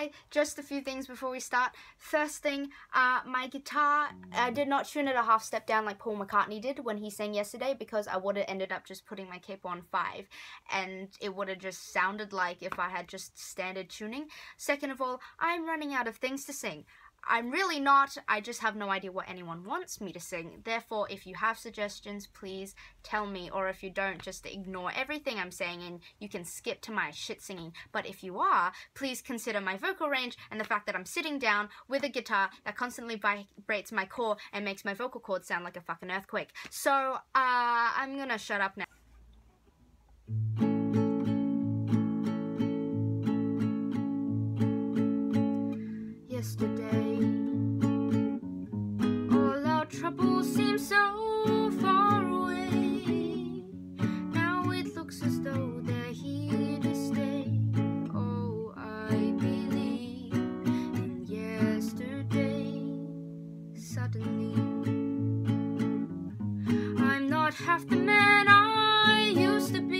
Hi, just a few things before we start. First thing, uh, my guitar, I did not tune it a half step down like Paul McCartney did when he sang yesterday because I would have ended up just putting my capo on 5 and it would have just sounded like if I had just standard tuning. Second of all, I'm running out of things to sing. I'm really not. I just have no idea what anyone wants me to sing. Therefore, if you have suggestions, please tell me. Or if you don't, just ignore everything I'm saying and you can skip to my shit singing. But if you are, please consider my vocal range and the fact that I'm sitting down with a guitar that constantly vibrates my core and makes my vocal cords sound like a fucking earthquake. So, uh, I'm gonna shut up now. I believe in yesterday. Suddenly, I'm not half the man I used to be.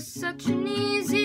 was such an easy